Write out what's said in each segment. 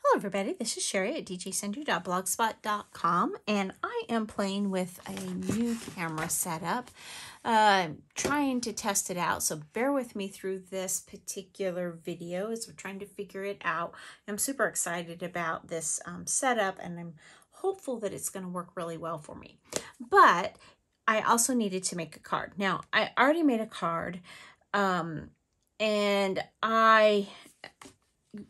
Hello everybody, this is Cheri at djssundries.blogspot.com and I am playing with a new camera setup, uh, trying to test it out, so bear with me through this particular video as we're trying to figure it out. I'm super excited about this um, setup and I'm hopeful that it's going to work really well for me. But I also needed to make a card. Now, I already made a card um, and I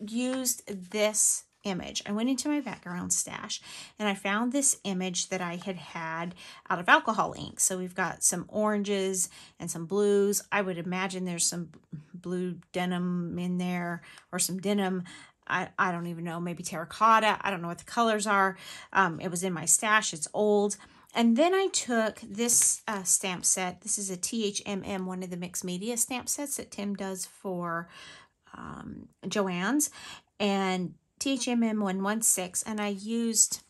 used this image. I went into my background stash and I found this image that I had had out of alcohol ink. So we've got some oranges and some blues. I would imagine there's some blue denim in there or some denim. I, I don't even know, maybe terracotta. I don't know what the colors are. Um, it was in my stash. It's old. And then I took this uh, stamp set. This is a THMM, one of the mixed media stamp sets that Tim does for um, Joann's and THMM 116 and I used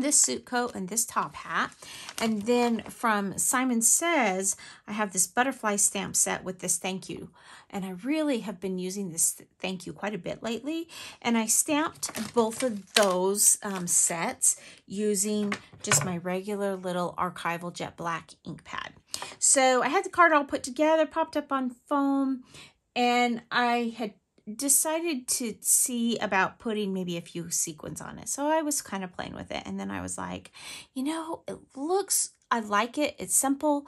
this suit coat and this top hat. And then from Simon Says, I have this butterfly stamp set with this thank you. And I really have been using this thank you quite a bit lately. And I stamped both of those um, sets using just my regular little archival jet black ink pad. So I had the card all put together, popped up on foam, and I had decided to see about putting maybe a few sequins on it. So I was kind of playing with it. And then I was like, you know, it looks, I like it. It's simple,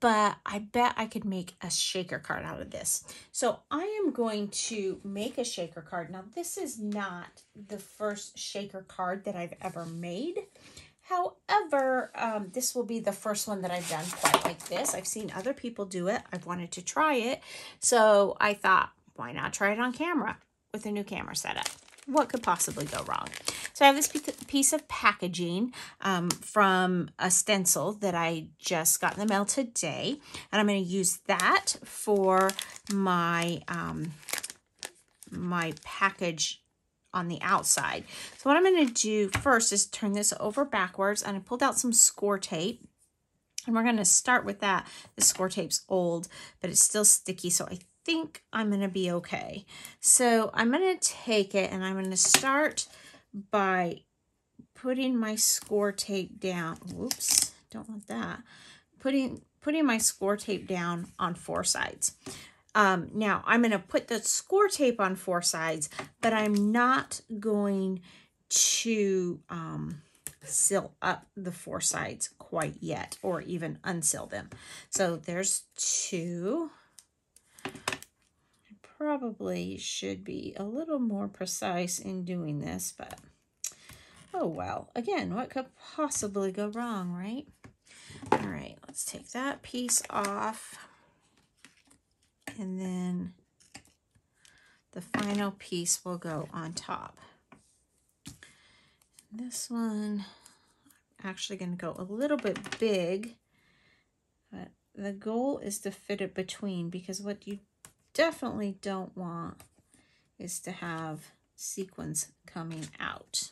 but I bet I could make a shaker card out of this. So I am going to make a shaker card. Now, this is not the first shaker card that I've ever made. However, um, this will be the first one that I've done quite like this. I've seen other people do it. I've wanted to try it. So I thought, why not try it on camera with a new camera setup? What could possibly go wrong? So I have this piece of packaging um, from a stencil that I just got in the mail today. And I'm going to use that for my, um, my package on the outside. So what I'm going to do first is turn this over backwards and I pulled out some score tape. And we're going to start with that. The score tape's old, but it's still sticky, so I think I'm going to be okay. So I'm going to take it and I'm going to start by putting my score tape down. Whoops, don't want that. Putting, putting my score tape down on four sides. Um, now, I'm going to put the score tape on four sides, but I'm not going to um, seal up the four sides quite yet, or even unseal them. So there's two. Probably should be a little more precise in doing this, but oh well. Again, what could possibly go wrong, right? All right, let's take that piece off and then the final piece will go on top. This one, I'm actually going to go a little bit big, but the goal is to fit it between because what you definitely don't want is to have sequins coming out.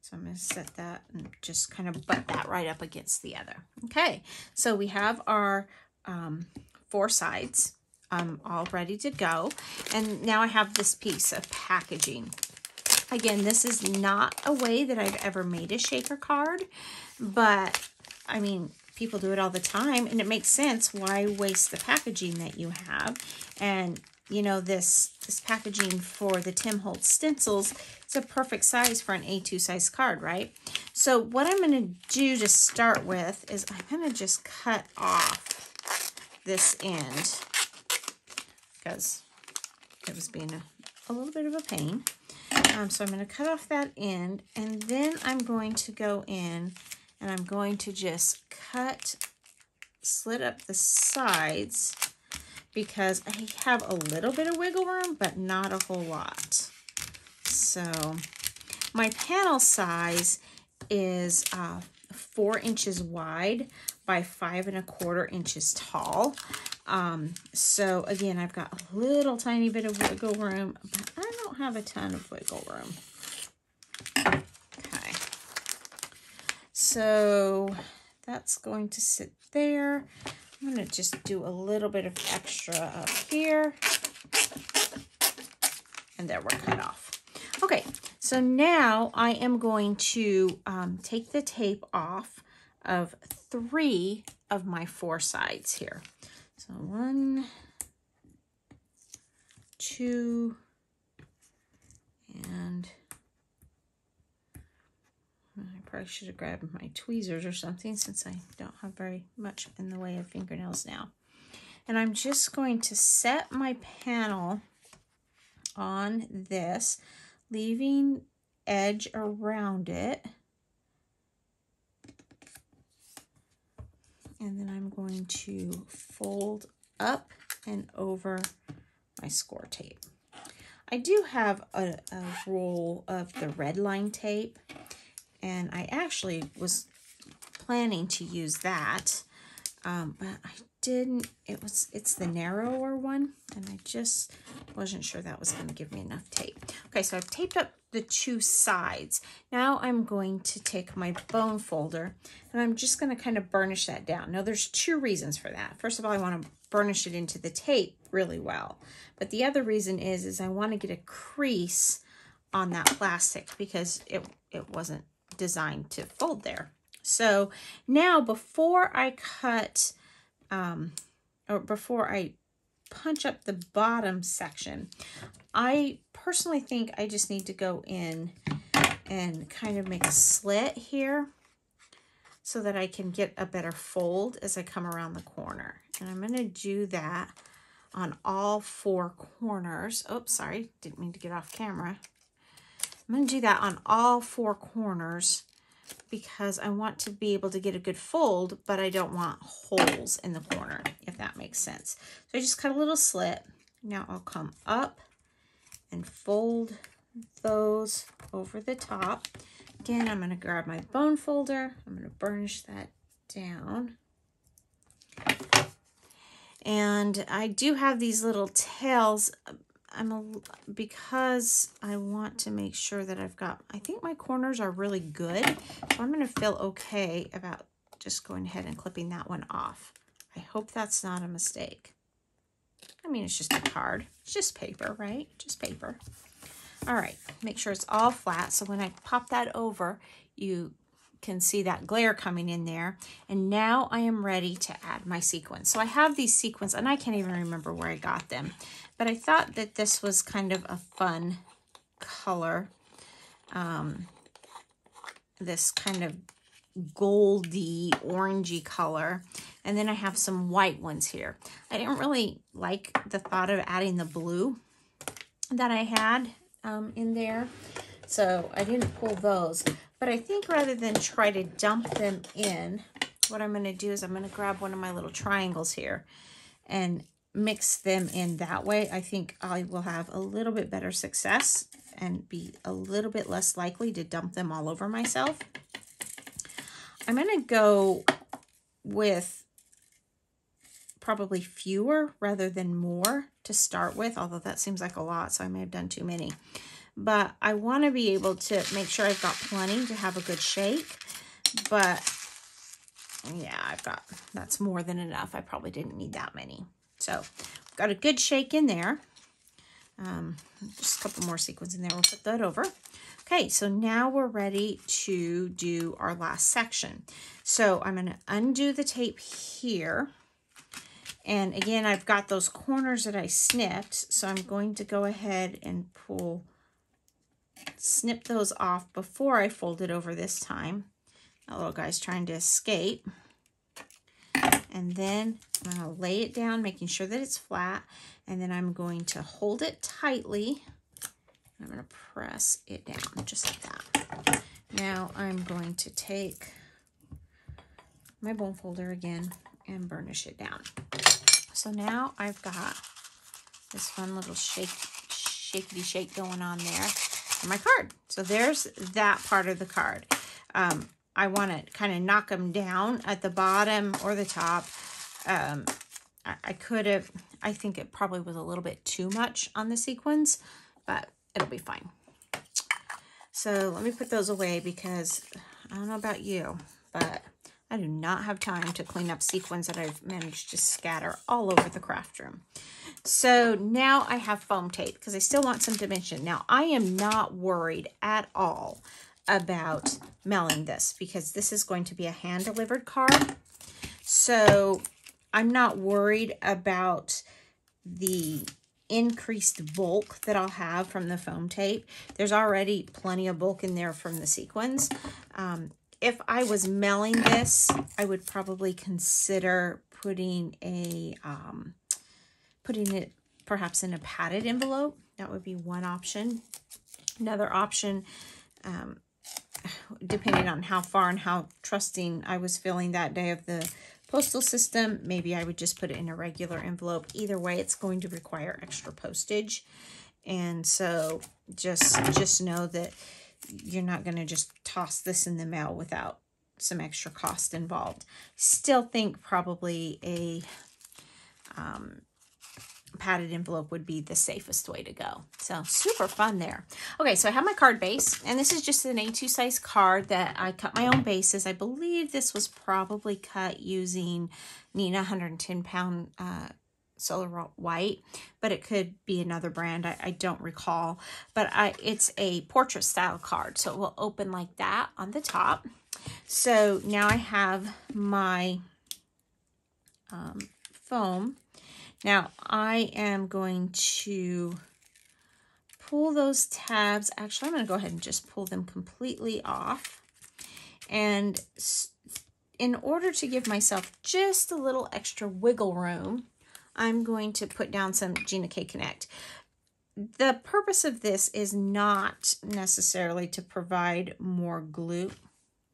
So I'm going to set that and just kind of butt that right up against the other. Okay, so we have our um, four sides um, all ready to go. And now I have this piece of packaging. Again, this is not a way that I've ever made a shaker card, but I mean, people do it all the time and it makes sense. Why waste the packaging that you have? And you know, this, this packaging for the Tim Holtz stencils, it's a perfect size for an A2 size card, right? So what I'm going to do to start with is I'm going to just cut off this end because it was being a, a little bit of a pain. Um, so I'm going to cut off that end and then I'm going to go in and I'm going to just cut, slit up the sides because I have a little bit of wiggle room, but not a whole lot. So my panel size is uh, four inches wide by five and a quarter inches tall. Um, so again, I've got a little tiny bit of wiggle room, but I don't have a ton of wiggle room. Okay. So that's going to sit there. I'm going to just do a little bit of extra up here. And there we're cut off. Okay, So now I am going to um, take the tape off of three of my four sides here. So one, two, and probably should have grabbed my tweezers or something since I don't have very much in the way of fingernails now. And I'm just going to set my panel on this, leaving edge around it. And then I'm going to fold up and over my score tape. I do have a, a roll of the red line tape and I actually was planning to use that, um, but I didn't, it was, it's the narrower one, and I just wasn't sure that was going to give me enough tape. Okay, so I've taped up the two sides. Now I'm going to take my bone folder, and I'm just going to kind of burnish that down. Now there's two reasons for that. First of all, I want to burnish it into the tape really well. But the other reason is, is I want to get a crease on that plastic because it, it wasn't designed to fold there. So now before I cut, um, or before I punch up the bottom section, I personally think I just need to go in and kind of make a slit here so that I can get a better fold as I come around the corner. And I'm going to do that on all four corners. Oops, sorry, didn't mean to get off camera. I'm going to do that on all four corners because I want to be able to get a good fold, but I don't want holes in the corner, if that makes sense. So I just cut a little slit. Now I'll come up and fold those over the top. Again, I'm going to grab my bone folder. I'm going to burnish that down. And I do have these little tails I'm a, because I want to make sure that I've got, I think my corners are really good. So I'm going to feel okay about just going ahead and clipping that one off. I hope that's not a mistake. I mean, it's just a card. It's just paper, right? Just paper. All right, make sure it's all flat. So when I pop that over, you can see that glare coming in there. And now I am ready to add my sequins. So I have these sequins, and I can't even remember where I got them. But I thought that this was kind of a fun color. Um, this kind of goldy, orangey color. And then I have some white ones here. I didn't really like the thought of adding the blue that I had um, in there. So I didn't pull those. But I think rather than try to dump them in, what I'm going to do is I'm going to grab one of my little triangles here and mix them in that way, I think I will have a little bit better success and be a little bit less likely to dump them all over myself. I'm going to go with probably fewer rather than more to start with, although that seems like a lot, so I may have done too many. But I want to be able to make sure I've got plenty to have a good shake. But yeah, I've got, that's more than enough. I probably didn't need that many. So got a good shake in there. Um, just a couple more sequins in there. We'll put that over. Okay, so now we're ready to do our last section. So I'm going to undo the tape here. And again, I've got those corners that I snipped. So I'm going to go ahead and pull, snip those off before I fold it over this time. That little guy's trying to escape. And then I'm going to lay it down, making sure that it's flat. And then I'm going to hold it tightly. I'm going to press it down just like that. Now I'm going to take my bone folder again and burnish it down. So now I've got this fun little shake, shakety shake going on there on my card. So there's that part of the card. Um, I want to kind of knock them down at the bottom or the top. Um, I, I could have, I think it probably was a little bit too much on the sequins, but it'll be fine. So let me put those away because I don't know about you, but I do not have time to clean up sequins that I've managed to scatter all over the craft room. So now I have foam tape because I still want some dimension. Now I am not worried at all about mailing this because this is going to be a hand delivered card. So I'm not worried about the increased bulk that I'll have from the foam tape. There's already plenty of bulk in there from the sequins. Um, if I was mailing this, I would probably consider putting a um, putting it perhaps in a padded envelope. That would be one option. Another option, um, depending on how far and how trusting I was feeling that day of the postal system, maybe I would just put it in a regular envelope. Either way, it's going to require extra postage. And so just, just know that you're not going to just toss this in the mail without some extra cost involved. Still think probably a um, padded envelope would be the safest way to go. So super fun there. Okay, so I have my card base, and this is just an A2 size card that I cut my own bases. I believe this was probably cut using Neenah 110 pound uh, Solar White, but it could be another brand. I, I don't recall, but I it's a portrait style card, so it will open like that on the top. So now I have my um, foam. Now I am going to pull those tabs. Actually, I'm going to go ahead and just pull them completely off. And in order to give myself just a little extra wiggle room, I'm going to put down some Gina K Connect. The purpose of this is not necessarily to provide more glue.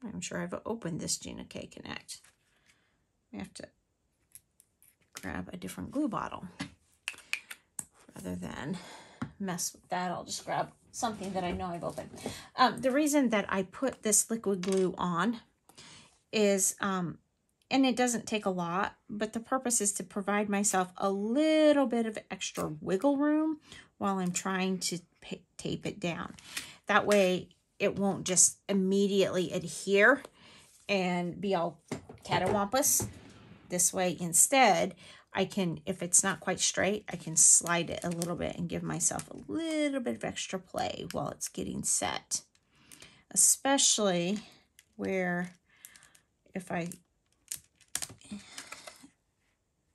I'm sure I've opened this Gina K Connect. We have to grab a different glue bottle. Rather than mess with that, I'll just grab something that I know I've opened. Um, the reason that I put this liquid glue on is um, and it doesn't take a lot, but the purpose is to provide myself a little bit of extra wiggle room while I'm trying to tape it down. That way it won't just immediately adhere and be all catawampus. This way instead, I can, if it's not quite straight, I can slide it a little bit and give myself a little bit of extra play while it's getting set. Especially where if I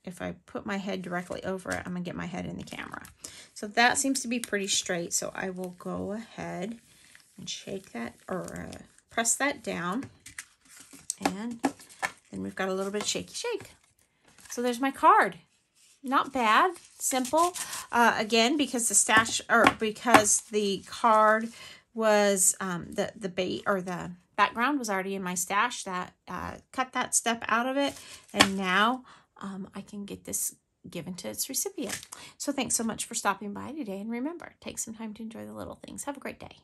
if I put my head directly over it, I'm going to get my head in the camera. So that seems to be pretty straight. So I will go ahead and shake that or uh, press that down. And then we've got a little bit shaky shake. So there's my card. Not bad, simple. Uh, again, because the stash or because the card was um, the the bait or the background was already in my stash. That uh, cut that step out of it, and now um, I can get this given to its recipient. So thanks so much for stopping by today. And remember, take some time to enjoy the little things. Have a great day.